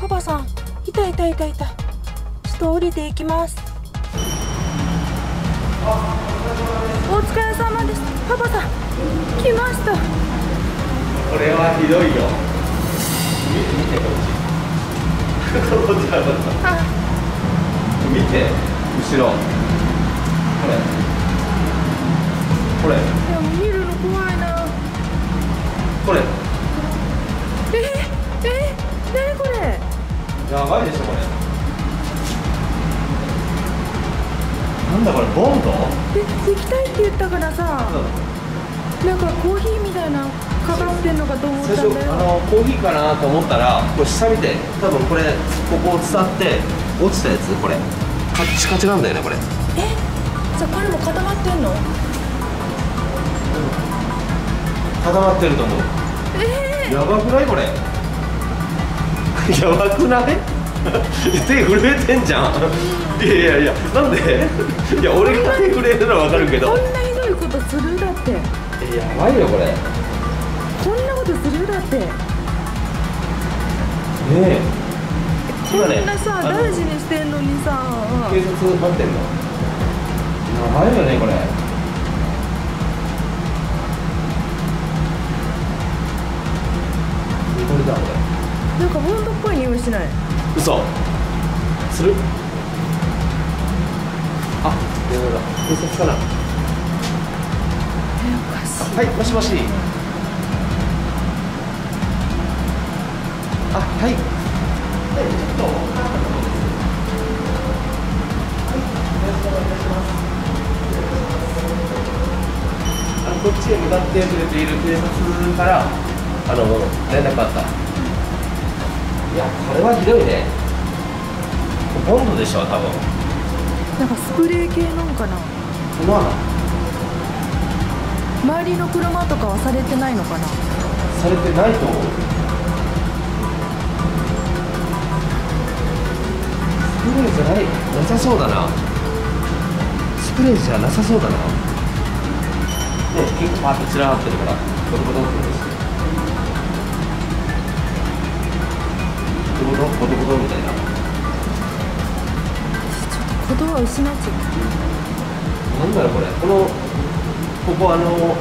パパさんいたいたいたい。たちょっと降りていきます。お疲れ様です。パパさん来ました。これはひどいよ。見て見てこっち。こっちはこっちあ。見て後ろ。これ。これ。いやもう見るの怖いな。これやばいでしょこれ。なんだこれボンド？え行きたいって言ったからさなんかコーヒーみたいなかかってんのかと思った最初んだよ。あのコーヒーかなと思ったらこれ下見て多分これここを伝って落ちたやつこれ。カッチカチなんだよねこれ。えじゃあこれも固まってんの？固まってると思う。えやばくないこれ？やばくない？手震えてんじゃん。いやいやいやなんで？いや俺が手震えるのはわかるけど。こんなひどいことするだって。えやばいよこれ。ねこんなことするだって。え。こんなさ大事にしてんのにさ。警察待ってんの。やばいよねこれしない。れ嘘。する？あ電話だ警察かな？はいもしもし。あはい。はいちょっと。こっちへ向かってくれている警察からあの連絡あったいやこれはひどいね。ボンドでしょ多分。なんかスプレー系なんかな。まあ周りの車とかはされてないのかな。されてないと思う。スプレーじゃない。なさそうだな。スプレーじゃなさそうだな。ね結構パーッと散らばってるからボトボトってしてボトボトボトボトみたいな言葉を失っちゃっなんだろうこれ。このここあのこ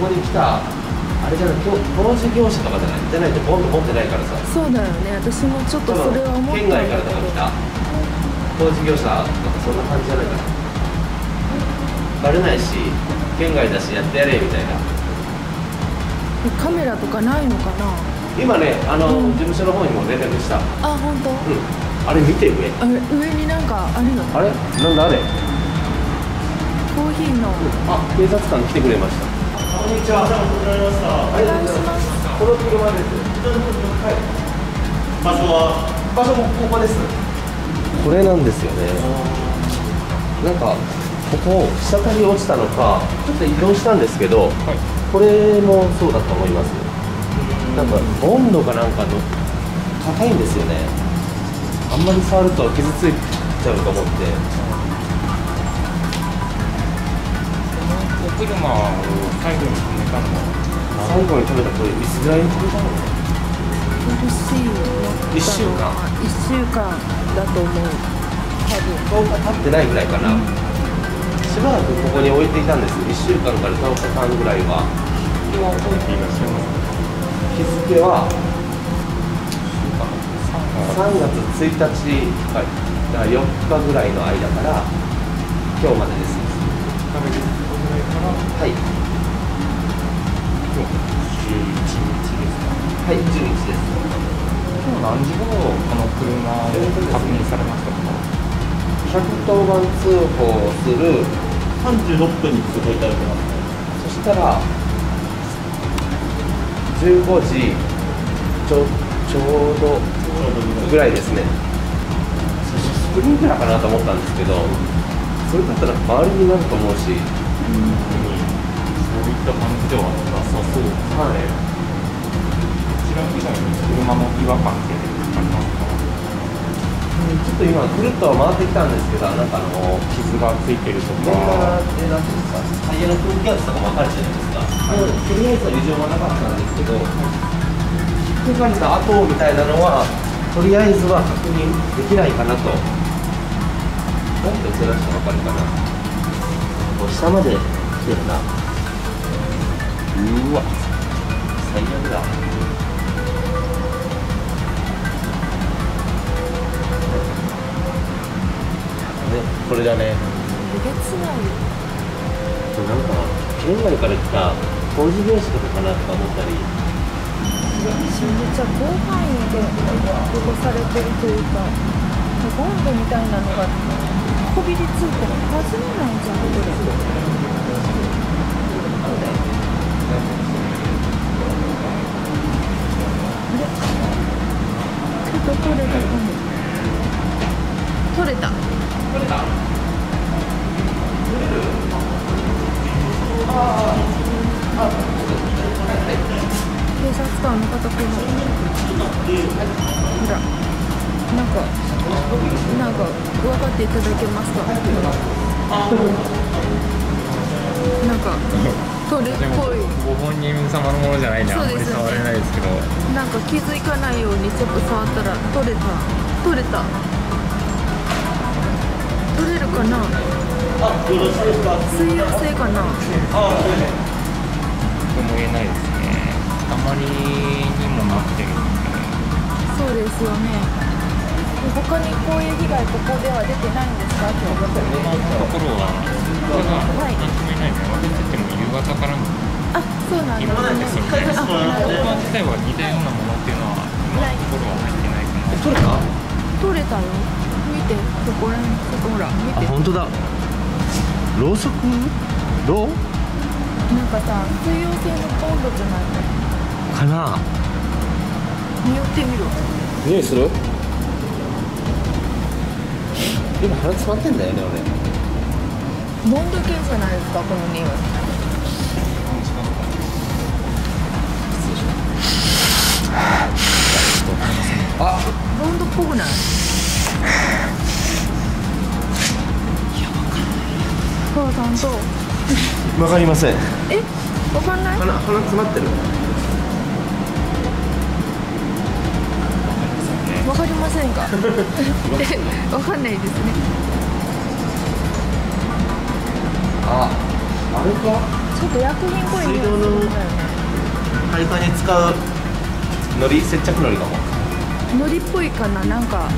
こに来たあれじゃない工事業者とかじゃない。じゃないとボンド持ってないからさ。たそうだよね。私もちょっとそれは思った県外からとか来た。工事業者とかそんな感じじゃないかなバレないし県外だしやってやれみたいな。カメラとかないのかな？今ねあの、うん。事務所の方にも連絡した。うんあ本当？あれ見て上。あれ上になんかあるの？あれ？なんだあれ？コーヒーの。あ警察官来てくれました。こんにちは。お願いします。この車です。はい。場所は？場所もここです。これなんですよね。なんかここ滴り落ちたのかちょっと移動したんですけど、これもそうだと思いますなんか温度かなんかの高いんですよね。あんまり触ると傷ついちゃうと思って。お車を最後に止めたのは？最後に食べたこれいつぐらいに食べたの？苦しいよ一週間。1週間だと思う。多分10日経ってないぐらいかな、しばらくここに置いていたんです。1週間から10日間ぐらいは。今日は覚えていらっしゃいます日付は3月1日はいだから4日ぐらいの間から今日までです。1ヶ月ぐらい。からはい。今日11日ですか？はい。10日です。今日何時頃この車を確認されましたか？110番通報する36分に通報いただけます。そしたら15時ちょちょうどぐらいですね。最初スプリンクラーかなと思ったんですけどそれだったら周りになると思うし。そういった感じではなさそうですはい。こちら以外に車の違和感ってありますか？ちょっと今くるっと回ってきたんですけどなんかあの傷がついてるとか。ーでなんですかタイヤの空気圧とかも分かるじゃないです。か、とりあえずは異常はなかったんですけど、引きかれた跡みたいなのはとりあえずは確認できないかなと。なんでずらしたら分かるかな。もう下まで来てるな。うわ最悪だこれだね。えげつないよなんか県外から来た工事業者とかかなとか思ったり。めっちゃ広範囲で汚されてるというかボンドみたいなのがこびりついてるはずもないじゃんこれあれちょっと取れ？た取れた取れた。警察官の方このほらなんかなんか分かっていただけますかなんか鳥っぽいご本人様のものじゃないんであんまりそうですよね触れないですけどなんか気づかないようにちょっと触ったら取れた取れたかな？水溶性かな？僕も言えないですね。あまりにもなってるんそうですよね。他にこういう被害ここでは出てないんですか？今日このところはただはい何とも言えないね私たちも夕方からのあそうなん今なんでですすよ。ねねあなるほど交番自体は似たようなものっていうのは今のところは入ってないかな取れた？取れたよ。見てそこら辺そこほら見て。あ本当だ。ろうそく？ろう？なんかさ水溶性のコンロじゃないかな。匂ってみろ。匂いする？今鼻詰まってんだよねモンド系じゃないですかこの匂い。俺あモンドっぽくない？さんと。わかりません。え？わかんない？鼻鼻詰まってる。わかりませんか？え？わかんないですね。ああれか？ちょっと薬品っぽい匂いするんだよね配管に使うのり接着のりかものりっぽいかななんか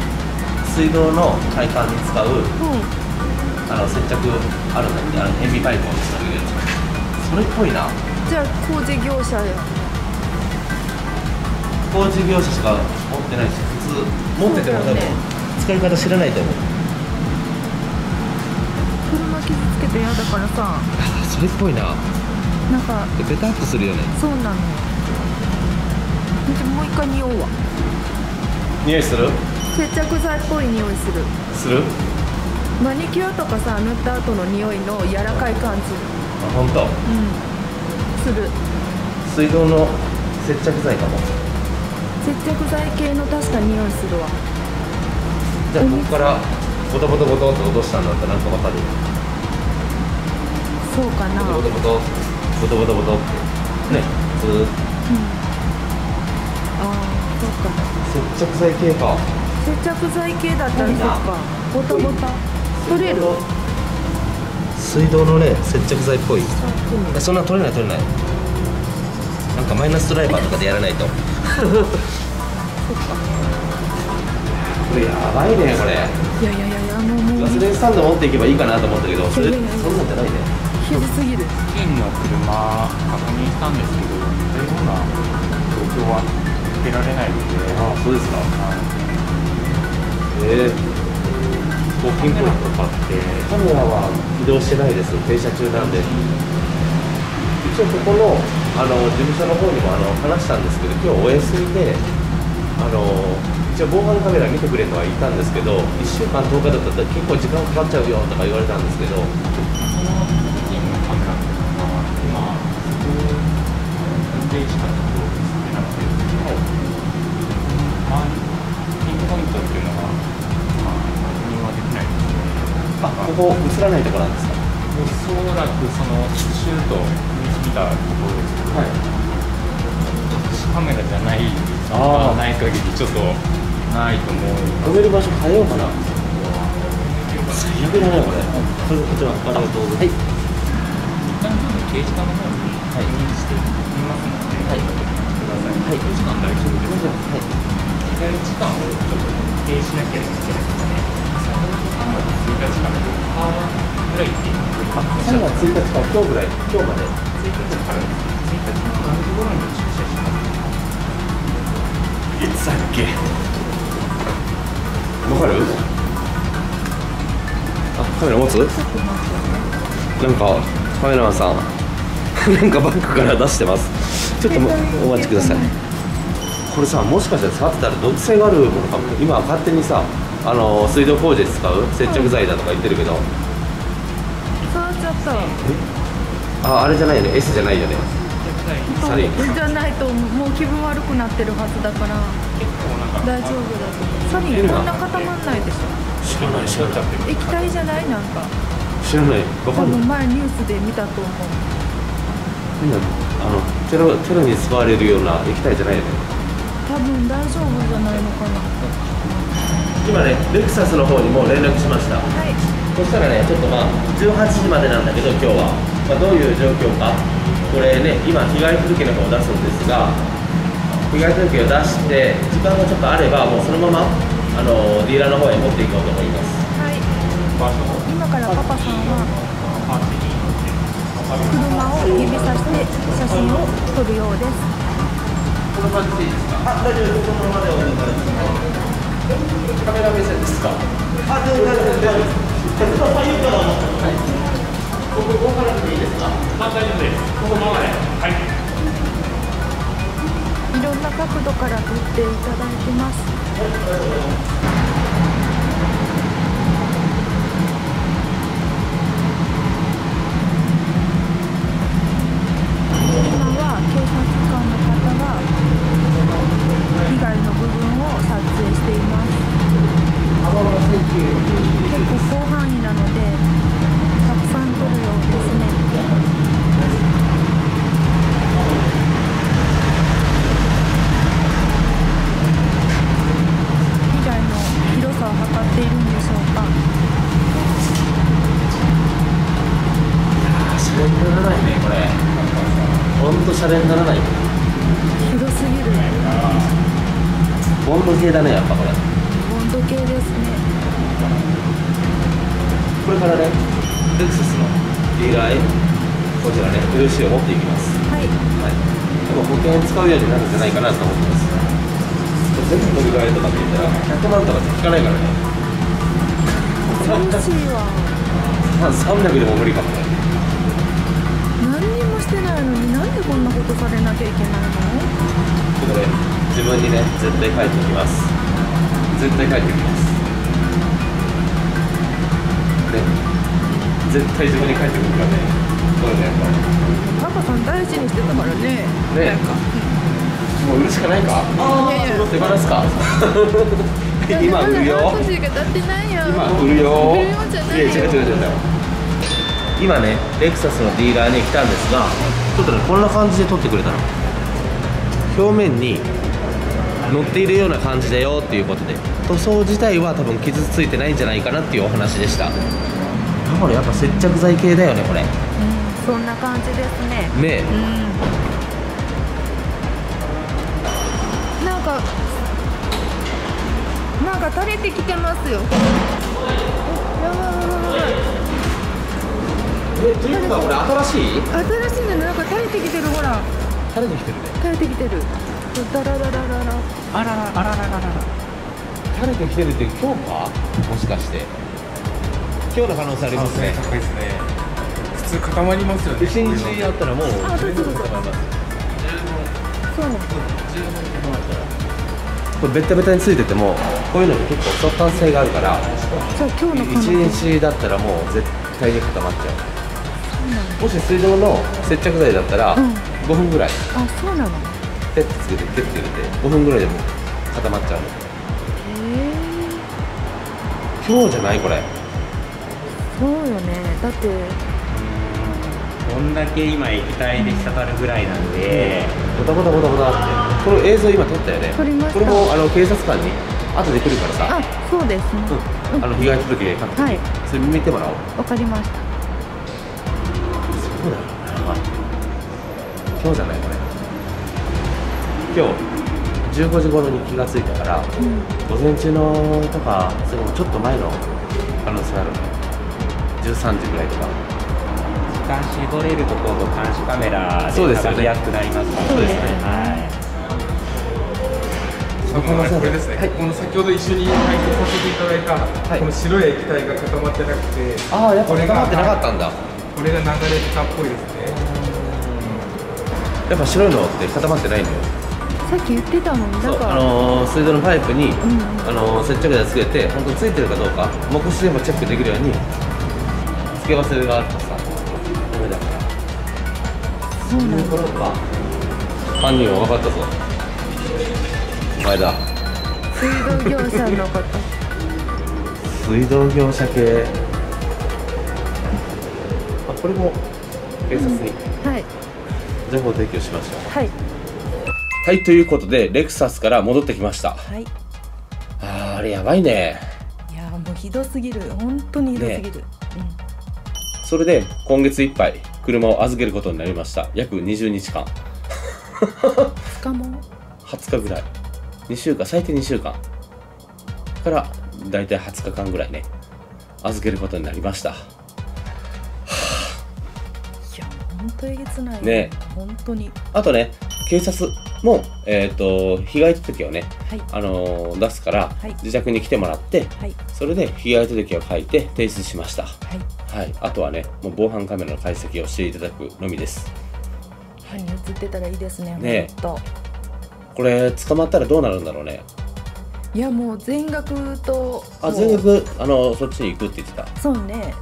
水道の配管に使ううんあの接着あるんだってあの塩ビパイプをつなげるやつ。それっぽいな。じゃあ工事業者や。工事業者しか持ってないし普通持ってても多分、ね。使い方知らないと思う。車傷つけて嫌だからさ。それっぽいな。なんかでベタっとするよね。そうなのよ。じゃあもう一回匂うわ。匂いする？接着剤っぽい匂いする。する？マニキュアとかさ塗った後の匂いの柔らかい感じあ本当？うん。する。水道の接着剤かも。接着剤系の確か匂いするわ。じゃあここからボトボトボトって落としたんだったらなんかわかる？そうかな。ボトボトボトボトボトって。ね。普通ああそっか。接着剤系か。接着剤系だったらそっか。ボタボタ取れる？水道のね接着剤っぽい。そんな取れない取れない。なんかマイナスドライバーとかでやらないと。これやばいねこれ。いやいやいやもうもう。ガソリンスタンド持っていけばいいかなと思ったけどそれそんなんじゃないね。ひどすぎる。付近の車確認したんですけどそういうような状況は受けられないので。あそうですか。はい。ええこうピンポイントかってカメラは起動してないです。停車中なんで。一応ここのあの事務所の方にもあの話したんですけど今日お休みであの一応防犯カメラ見てくれとは言ったんですけど1週間10日だったら結構時間かかっちゃうよとか言われたんですけどここ映らないところなんですか？おそらくそのシュート見たところですけど、はい。カメラじゃないあない限りちょっとないと思う止める場所変えようかな。最悪だねこれ。こちらありがとうござい。ますはい。一旦ちょっと刑事課の方に確認してみますので、はい。ください。はい。お時間大丈夫ですか。はい。時間をちょっと指定しなければいけない。ですね。3月1日から4日ぐらいっていうあ3月1日から今日ぐらい今日まで1日から1日の何時頃に出社しますいつだっけわかるあカメラ持つなんかカメラマンさんなんかバッグから出してますちょっともお待ちくださいこれさもしかしたら触ってたら毒性があるものかも今勝手にさあの水道工事で使う？接着剤だとか言ってるけど。触っちゃったああれじゃないよね。S じゃないよね。サリン。じゃないともう気分悪くなってるはずだから。結構なんか大丈夫だとサリンこんな固まんないでしょ？知らない知らない。液体じゃないなんか。知らない。わか多んない。分前ニュースで見たと思う。あのテロテロに使われるような液体じゃないよね。多分大丈夫じゃないのかな今ねレクサスの方にも連絡しました。はい。そしたらねちょっとまあ18時までなんだけど今日は、まあ、どういう状況か。これね今被害届の方を出すんですが被害届を出して時間がちょっとあればもうそのままあのディーラーの方へ持っていこうと思います。はい。今からパパさんは車を指さして写真を撮るようです。この感じでいいですか？あ大丈夫です。このままでお願いしますカメラ目線ですか？あ大丈夫です大丈夫です左右からはいここ動かなくていいですかあ大丈夫ですここままではいいろんな角度から撮っていただいてます今は警シャレにならない。広すぎる。温度計だねやっぱこれ。温度計ですね。これからねレクサスのディーラーへこちらね LC を持っていきます。はい。はい。でも保険使うようになるんじゃないかなと思ってます。全部取り替えとかって言ったら100万とかって聞かないからね。寂しいわ。まず300でも無理かもねでこんなことされなきゃいけないの？ここで自分にね絶対帰ってきます。絶対帰ってきます。ね絶対自分に帰ってくるからね。これねやっぱ。パパさん大事にしてたからね。ね。もう売るしかないか？あいやいや。手放すか？今売るよ。今売るよ。いよ。や違う違う違う。今ねレクサスのディーラーに来たんですがちょっとねこんな感じで撮ってくれたの。表面に乗っているような感じだよっていうことで。塗装自体は多分傷ついてないんじゃないかなっていうお話でした。だからやっぱ接着剤系だよねこれ。うんそんな感じですね。ねうん。なんかなんか垂れてきてますよ。おやばいやばいやばいえということはこれ新しい？新しいのなんか垂れてきてるほら。垂れてきてるね。垂れてきてる。ダラララララ。あららあららららら。垂れてきてるって今日かもしかして。今日の可能性ありますね。高いですね。普通固まりますよね。一日あったらもうあどうぞどう。ぞ固まります。そうなのこれベタベタについててもこういうのって結構速乾性があるからじゃあ今日の可能1性日だったらもう絶対に固まっちゃうもし水道の接着剤だったらうん。5分ぐらい。あそうなの？へペッてつけてペッて入れて5分ぐらいでもう固まっちゃうの。え。今日じゃないこれ。そうよね。だって。こんだけ今液体で滴るぐらいなんで、ボタボタボタボタって。この映像今撮ったよね。撮りました。これもあの警察官に後で来るからさ。あそうですね。うん、あの被害届書くとき、はい。それ見てもらおう。わかりましたそうだよな今日じゃないこれ。今日？15時頃に気がついたからうん。午前中のとかそれもちょっと前の可能性ある。ね13時ぐらいとか。時間絞れるところと監視カメラそうですよね。で探しやすくなりますからそうですね。はい。あのこれで。すね、はい。この先ほど一緒に配布させていただいた、い。この白い液体が固まってなくて、ああやっぱ固まってなかったんだ。これが流れてたっぽいです。ね。やっぱ白いのって固まってないんだよ。さっき言ってたのにそうなんかあのー水道のパイプに、んあのー接着剤つけて本当についてるかどうか目視でもチェックできるようにつけ忘れがあったさダメだから。そうなんだ。ろか犯人は分かったぞ。前だ。水道業者の方水道業者系。あこれも警察に。はい情報提供しましょう、はい。はいということでレクサスから戻ってきました。はい。いあーあれやばいね。やもうひどすぎる。本当にひどすぎる、それで今月いっぱい車を預けることになりました。約20日間。うんしかも20日ぐらい。2週間最低2週間。からだいたい20日間ぐらいね預けることになりました本当えげつない。ね。本当に。あとね警察も、えー、と被害届をね、はい。あのー出すから、はい。自宅に来てもらってはい。それで被害届を書いて提出しました。はい。はい。あとはねもう防犯カメラの解析をしていただくのみです。歯に映ってたらいいですねね本これ捕まったらどうなるんだろうね。当いやもう全額とあ全額あのそっちに行くって言ってた。そうね。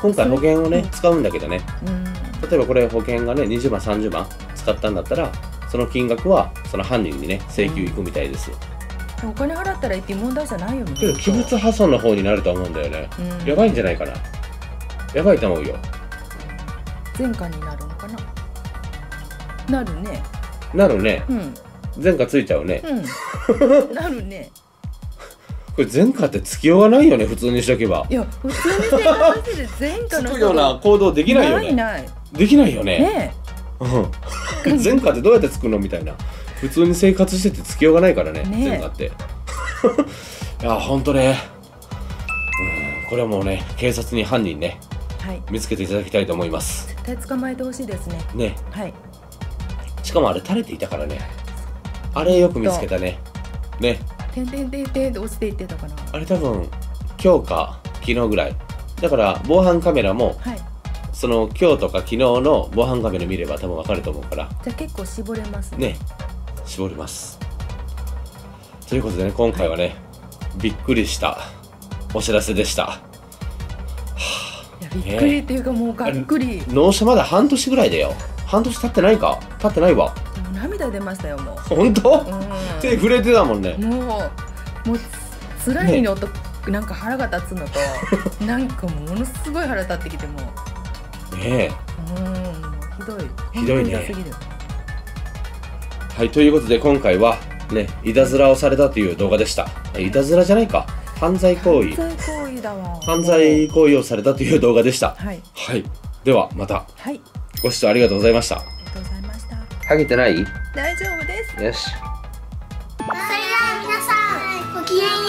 今回保険をねうん使うんだけどね。うん例えばこれ保険がね20万30万使ったんだったらその金額はその犯人にね請求行くみたいですお金払ったらいいっていう問題じゃないよね。けど器物破損の方になると思うんだよね、うん。やばいんじゃないかな。やばいと思うよ。前科になるのかな。なるね。なるね。うん。前科ついちゃうね。うん。なるね。これ前科ってつきようがないよね普通にしとけば。いや普通に生活してて前科のつくような行動できないよね。ないないできないよね。ねうん。前科ってどうやってつくのみたいな。普通に生活しててつきようがないからね。ね前科って。いやほんとね。うん。これはもうね警察に犯人ね。はい。見つけていただきたいと思います。絶対捕まえてほしいですね。ね。はい。しかもあれ垂れていたからね。あれよく見つけたね。ね。てんてんてんてんって落ちていってたかなあれ多分今日か昨日ぐらい。だから防犯カメラもはいその今日とか昨日の防犯カメラ見れば多分わかると思うから。じゃあ結構絞れますね。ね。絞ります。ということでね今回はねびっくりした。お知らせでした。いやびっくりっていうかもうがっくり。納車まだ半年ぐらいだよ。半年経ってないか？経ってないわ。涙出ましたよも本当、う手震えてたもんね。うんもうもうつ辛いのと、なんか腹が立つのと なんかものすごい腹立ってきてもうねうん。ひどい。ひどいね。はいということで今回はねいたずらをされたという動画でした。えいたずらじゃないか。犯罪行為。犯罪行為だわ。犯罪行為をされたという動画でした。はい。はい。ではまた。はい。ご視聴ありがとうございました。ありがとうございました。ハゲてない？大丈夫です。よし。それでは皆さんごきげんよう